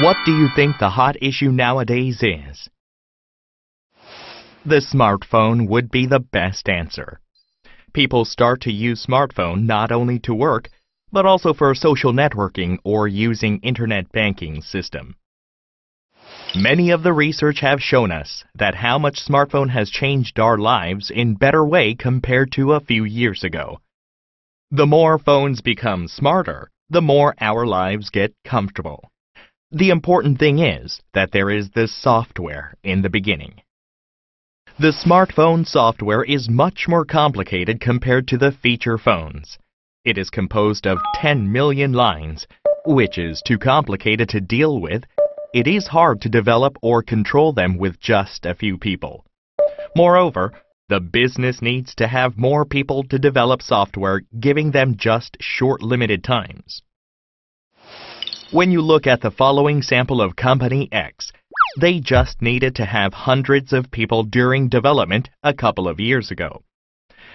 What do you think the hot issue nowadays is? The smartphone would be the best answer. People start to use smartphone not only to work, but also for social networking or using internet banking system. Many of the research have shown us that how much smartphone has changed our lives in better way compared to a few years ago. The more phones become smarter, the more our lives get comfortable. The important thing is that there is this software in the beginning. The smartphone software is much more complicated compared to the feature phones. It is composed of 10 million lines, which is too complicated to deal with. It is hard to develop or control them with just a few people. Moreover, the business needs to have more people to develop software, giving them just short limited times. When you look at the following sample of Company X, they just needed to have hundreds of people during development a couple of years ago.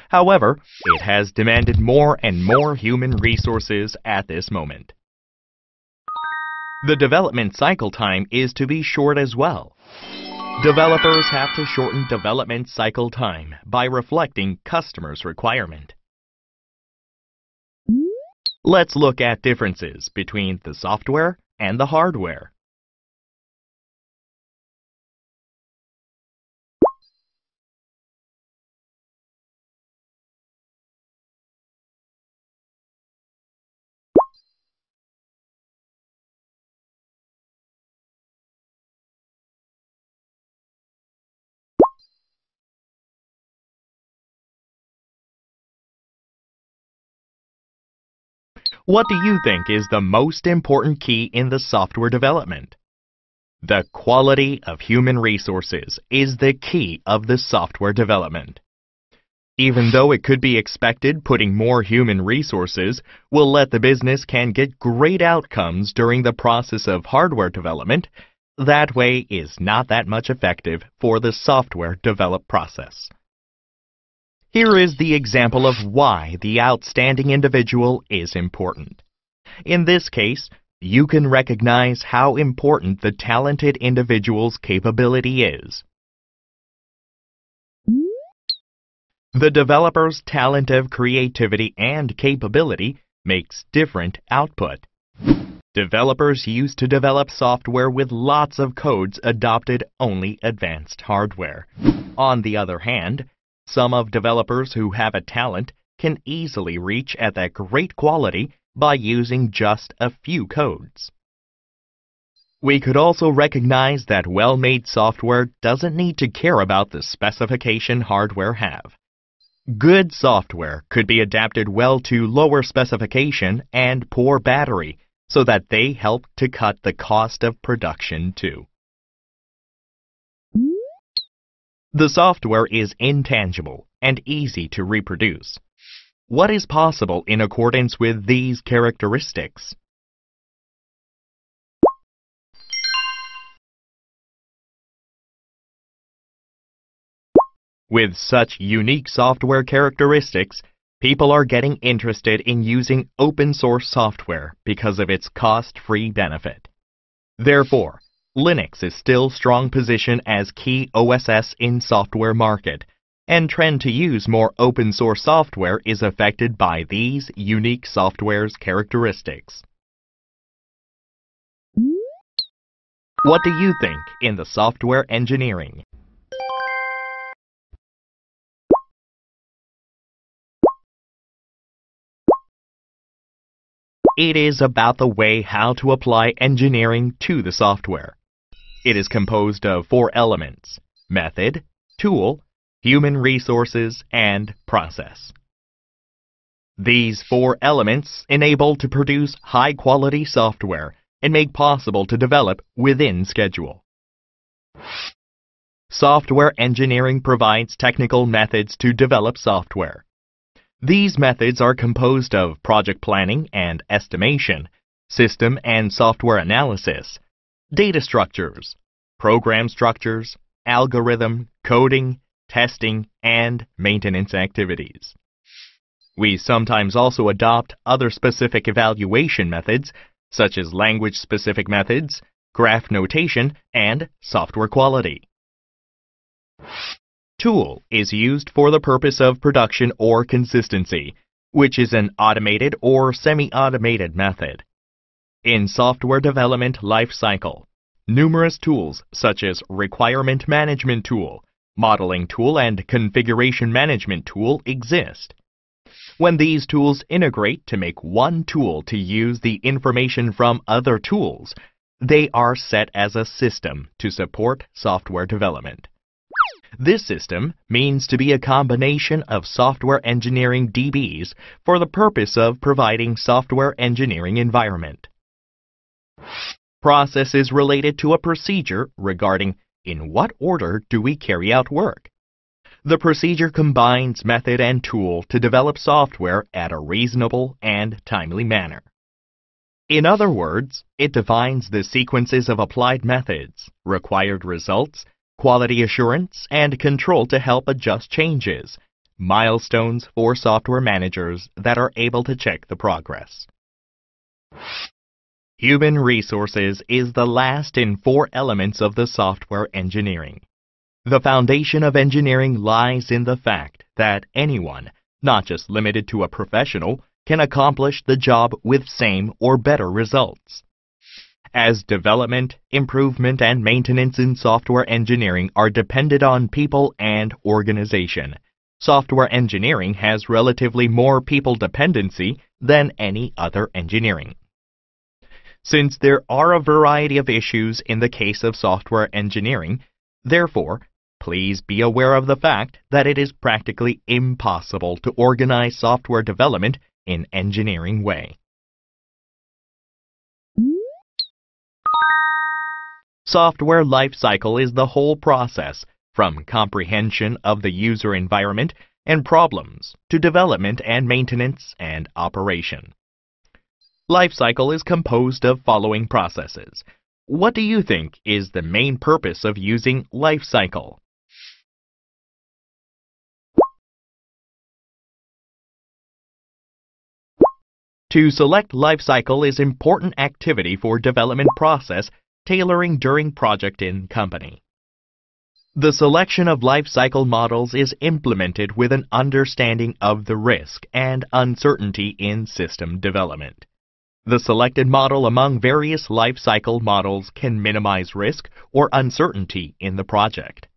However, it has demanded more and more human resources at this moment. The development cycle time is to be short as well. Developers have to shorten development cycle time by reflecting customers' requirement. Let's look at differences between the software and the hardware. What do you think is the most important key in the software development? The quality of human resources is the key of the software development. Even though it could be expected putting more human resources will let the business can get great outcomes during the process of hardware development, that way is not that much effective for the software develop process. Here is the example of why the outstanding individual is important. In this case, you can recognize how important the talented individual's capability is. The developer's talent of creativity and capability makes different output. Developers used to develop software with lots of codes adopted only advanced hardware. On the other hand, some of developers who have a talent can easily reach at that great quality by using just a few codes. We could also recognize that well-made software doesn't need to care about the specification hardware have. Good software could be adapted well to lower specification and poor battery so that they help to cut the cost of production too. The software is intangible and easy to reproduce. What is possible in accordance with these characteristics? With such unique software characteristics, people are getting interested in using open source software because of its cost-free benefit. Therefore, Linux is still strong position as key OSS in software market, and trend to use more open source software is affected by these unique software's characteristics. What do you think in the software engineering? It is about the way how to apply engineering to the software. It is composed of four elements method, tool, human resources, and process. These four elements enable to produce high quality software and make possible to develop within schedule. Software engineering provides technical methods to develop software. These methods are composed of project planning and estimation, system and software analysis, data structures, program structures, algorithm, coding, testing, and maintenance activities. We sometimes also adopt other specific evaluation methods, such as language-specific methods, graph notation, and software quality. Tool is used for the purpose of production or consistency, which is an automated or semi-automated method. In software development lifecycle, numerous tools such as requirement management tool, modeling tool, and configuration management tool exist. When these tools integrate to make one tool to use the information from other tools, they are set as a system to support software development. This system means to be a combination of software engineering DBs for the purpose of providing software engineering environment. Process is related to a procedure regarding in what order do we carry out work. The procedure combines method and tool to develop software at a reasonable and timely manner. In other words, it defines the sequences of applied methods, required results, quality assurance, and control to help adjust changes, milestones for software managers that are able to check the progress. Human resources is the last in four elements of the software engineering. The foundation of engineering lies in the fact that anyone, not just limited to a professional, can accomplish the job with same or better results. As development, improvement, and maintenance in software engineering are dependent on people and organization, software engineering has relatively more people dependency than any other engineering. Since there are a variety of issues in the case of software engineering, therefore, please be aware of the fact that it is practically impossible to organize software development in engineering way. Software lifecycle is the whole process from comprehension of the user environment and problems to development and maintenance and operation. Lifecycle is composed of following processes. What do you think is the main purpose of using life cycle? To select life cycle is important activity for development process tailoring during project in company. The selection of life cycle models is implemented with an understanding of the risk and uncertainty in system development. The selected model among various life cycle models can minimize risk or uncertainty in the project.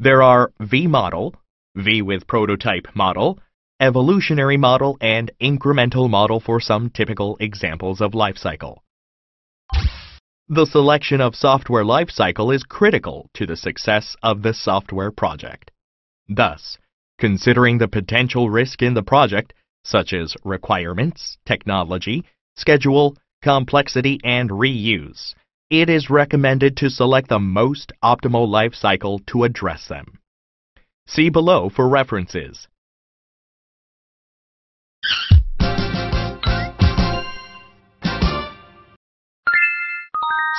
There are V model, V with prototype model, evolutionary model, and incremental model for some typical examples of life cycle. The selection of software lifecycle is critical to the success of the software project. Thus, considering the potential risk in the project, such as requirements, technology, schedule, complexity, and reuse, it is recommended to select the most optimal life cycle to address them. See below for references.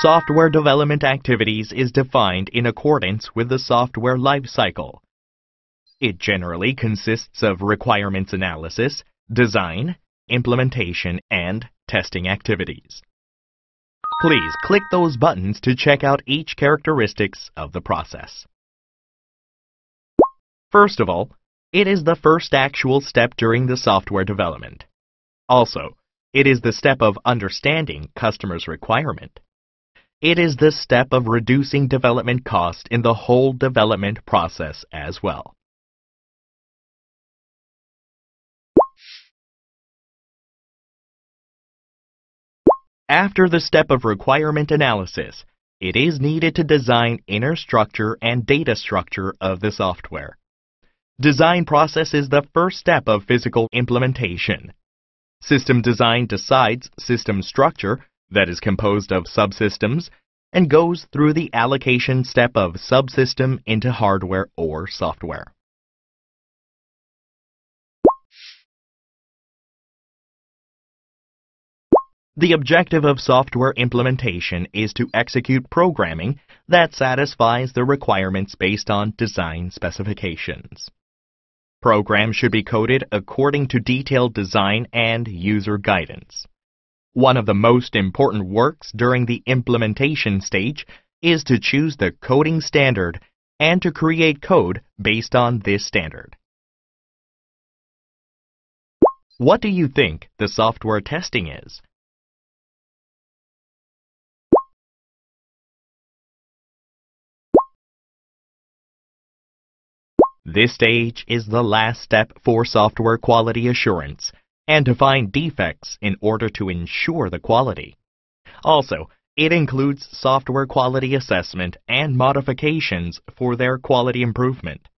Software development activities is defined in accordance with the software life cycle. It generally consists of requirements analysis, design, implementation, and testing activities. Please click those buttons to check out each characteristics of the process. First of all, it is the first actual step during the software development. Also, it is the step of understanding customer's requirement. It is the step of reducing development cost in the whole development process as well. After the step of requirement analysis, it is needed to design inner structure and data structure of the software. Design process is the first step of physical implementation. System design decides system structure that is composed of subsystems and goes through the allocation step of subsystem into hardware or software. The objective of software implementation is to execute programming that satisfies the requirements based on design specifications. Programs should be coded according to detailed design and user guidance. One of the most important works during the implementation stage is to choose the coding standard and to create code based on this standard. What do you think the software testing is? This stage is the last step for software quality assurance and to find defects in order to ensure the quality. Also, it includes software quality assessment and modifications for their quality improvement.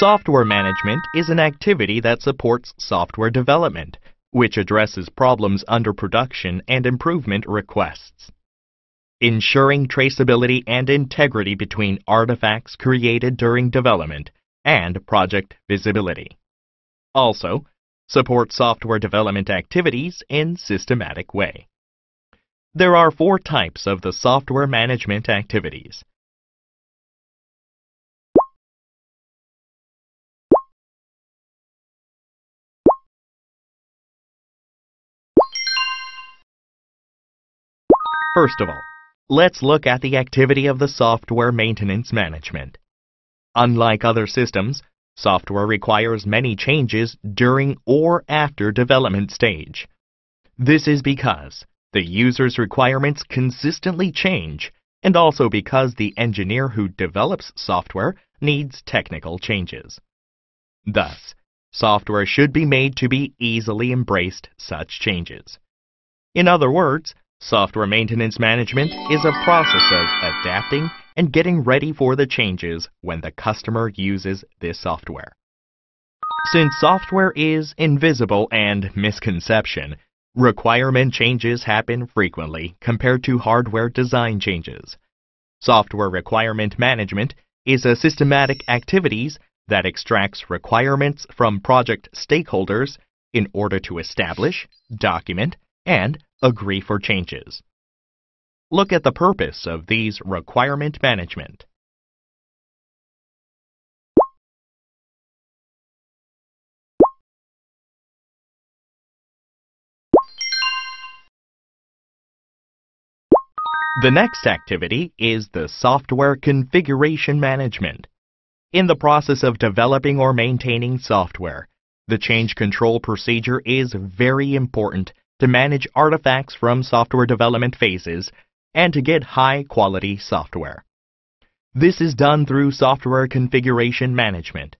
Software management is an activity that supports software development, which addresses problems under production and improvement requests ensuring traceability and integrity between artifacts created during development and project visibility. Also, support software development activities in systematic way. There are four types of the software management activities. First of all, Let's look at the activity of the software maintenance management. Unlike other systems, software requires many changes during or after development stage. This is because the user's requirements consistently change and also because the engineer who develops software needs technical changes. Thus, software should be made to be easily embraced such changes. In other words, Software maintenance management is a process of adapting and getting ready for the changes when the customer uses this software. Since software is invisible and misconception, requirement changes happen frequently compared to hardware design changes. Software requirement management is a systematic activities that extracts requirements from project stakeholders in order to establish, document, and agree for changes. Look at the purpose of these requirement management. The next activity is the software configuration management. In the process of developing or maintaining software, the change control procedure is very important to manage artifacts from software development phases, and to get high-quality software. This is done through software configuration management.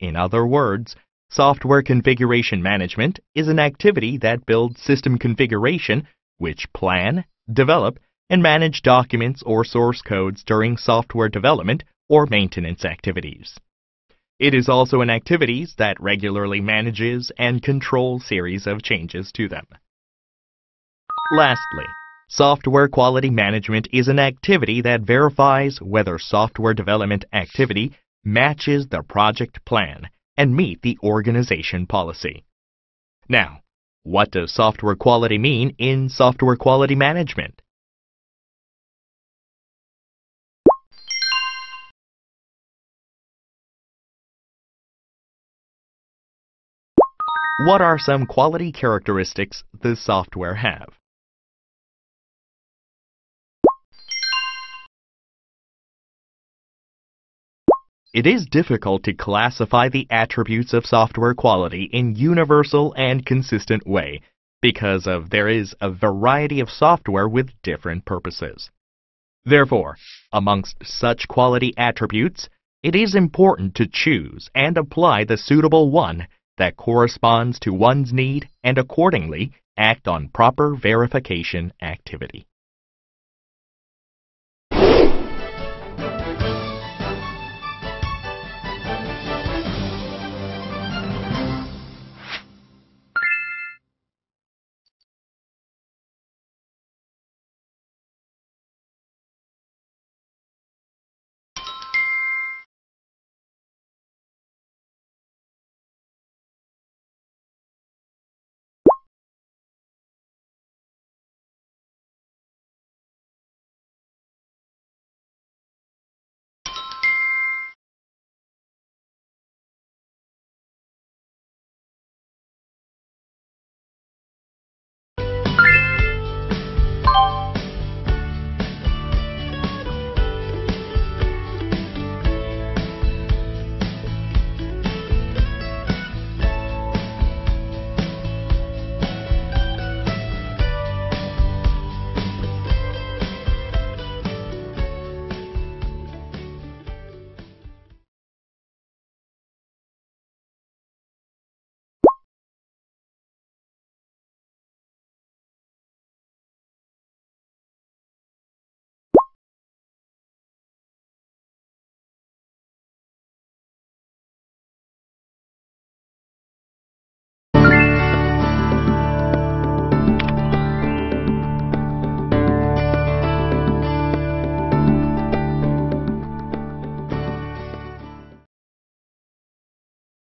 In other words, software configuration management is an activity that builds system configuration which plan, develop, and manage documents or source codes during software development or maintenance activities. It is also an activities that regularly manages and controls series of changes to them. Lastly, software quality management is an activity that verifies whether software development activity matches the project plan and meet the organization policy. Now, what does software quality mean in software quality management? What are some quality characteristics the software have? It is difficult to classify the attributes of software quality in universal and consistent way because of there is a variety of software with different purposes. Therefore, amongst such quality attributes, it is important to choose and apply the suitable one that corresponds to one's need and accordingly act on proper verification activity.